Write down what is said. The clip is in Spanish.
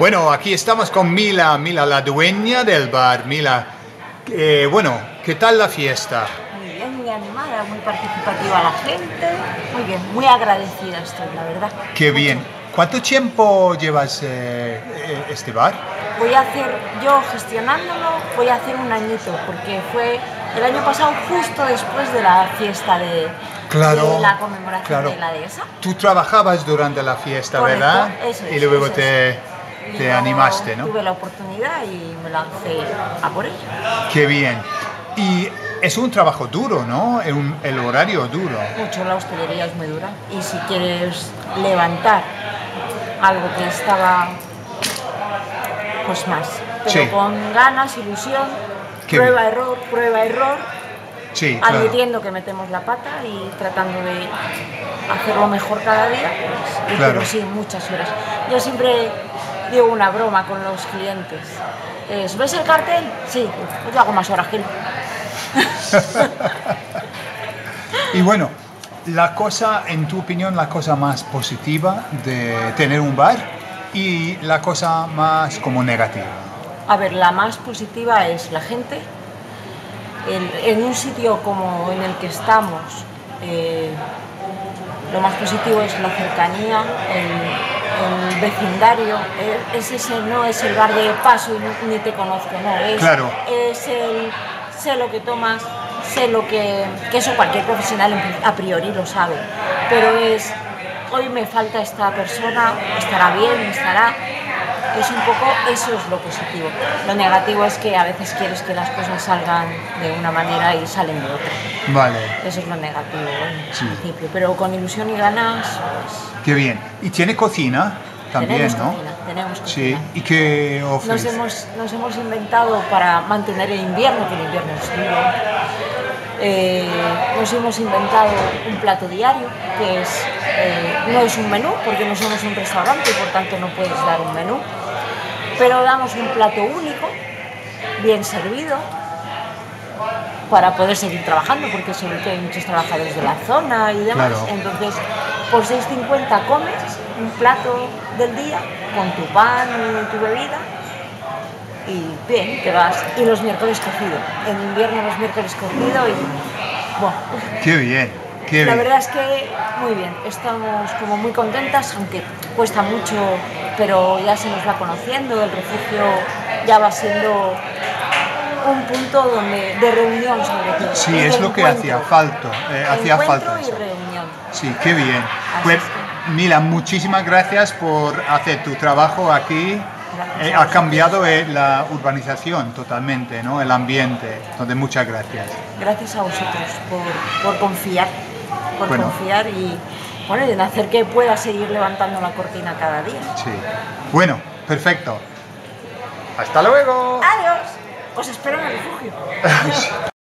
Bueno, aquí estamos con Mila, Mila, la dueña del bar. Mila, eh, bueno, ¿qué tal la fiesta? Muy bien, muy animada, muy participativa la gente. Muy bien, muy agradecida estoy, la verdad. Qué bien. ¿Cuánto tiempo llevas eh, eh, este bar? Voy a hacer, yo gestionándolo, voy a hacer un añito, porque fue el año pasado justo después de la fiesta de, Claro, de la conmemoración claro. de la dehesa. Tú trabajabas durante la fiesta, Correcto, ¿verdad? eso es, y luego eso te, es. Te animaste, ¿no? Tuve la oportunidad y me lancé a por ello. Qué bien. Y es un trabajo duro, ¿no? Un- el horario duro. Mucho la hostelería es muy dura y si quieres levantar algo que estaba pues más, pero Sí. con ganas, ilusión, Qué prueba, bien. error, prueba, error, Sí, claro. admitiendo que metemos la pata y tratando de hacerlo mejor cada día, pues, y Claro. pero sí, muchas horas. Yo siempre digo una broma con los clientes. Es, ¿Ves el cartel? Sí, pues yo hago más horas que él. Y bueno, la cosa, en tu opinión, la cosa más positiva de tener un bar y la cosa más como negativa. A ver, la más positiva es la gente. El- en un sitio como en el que estamos, eh, lo más positivo es la cercanía, el, el vecindario. Es ese, no es el bar de paso y ni- ni te conozco, no. Es, Claro. es el sé lo que tomas, sé lo que. que eso cualquier profesional a priori lo sabe. Pero es hoy me falta esta persona, estará bien, estará es un poco, eso es lo positivo. Lo negativo es que a veces quieres que las cosas salgan de una manera y salen de otra. Vale, Eso es lo negativo en Sí. principio. Pero con ilusión y ganas, pues, qué bien. Y tiene cocina también, tenemos ¿no? cocina, tenemos Sí, cocina. ¿y qué Nos ofrece? hemos, nos hemos inventado para mantener el invierno, que el invierno es duro. eh, nos hemos inventado un plato diario, que es, eh, no es un menú, porque no somos un restaurante y por tanto no puedes dar un menú, pero damos un plato único, bien servido, para poder seguir trabajando, porque sobre todo hay muchos trabajadores de la zona y demás. Claro. Entonces, por 6,50 comes un plato del día con tu pan y tu bebida y bien, te vas. Y los miércoles cocido. En invierno los miércoles cocido y... Bueno, Qué bien, qué la bien. verdad es que muy bien, estamos como muy contentas, aunque cuesta mucho, pero ya se nos va conociendo, el refugio ya va siendo un punto donde, de reunión sobre todo. Sí, es lo que hacía falta, eh, hacía falta y eso. reunión. Sí, qué bien. Así Pues, que- Mila, muchísimas gracias por hacer tu trabajo aquí. Eh, ha cambiado eh, la urbanización totalmente, ¿no? El ambiente. Entonces, muchas gracias. Gracias a vosotros por, por confiar, por Bueno. confiar y bueno, y en hacer que pueda seguir levantando la cortina cada día. Sí. Bueno, perfecto. Hasta luego. Adiós. Os espero en el refugio.